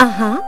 Aha.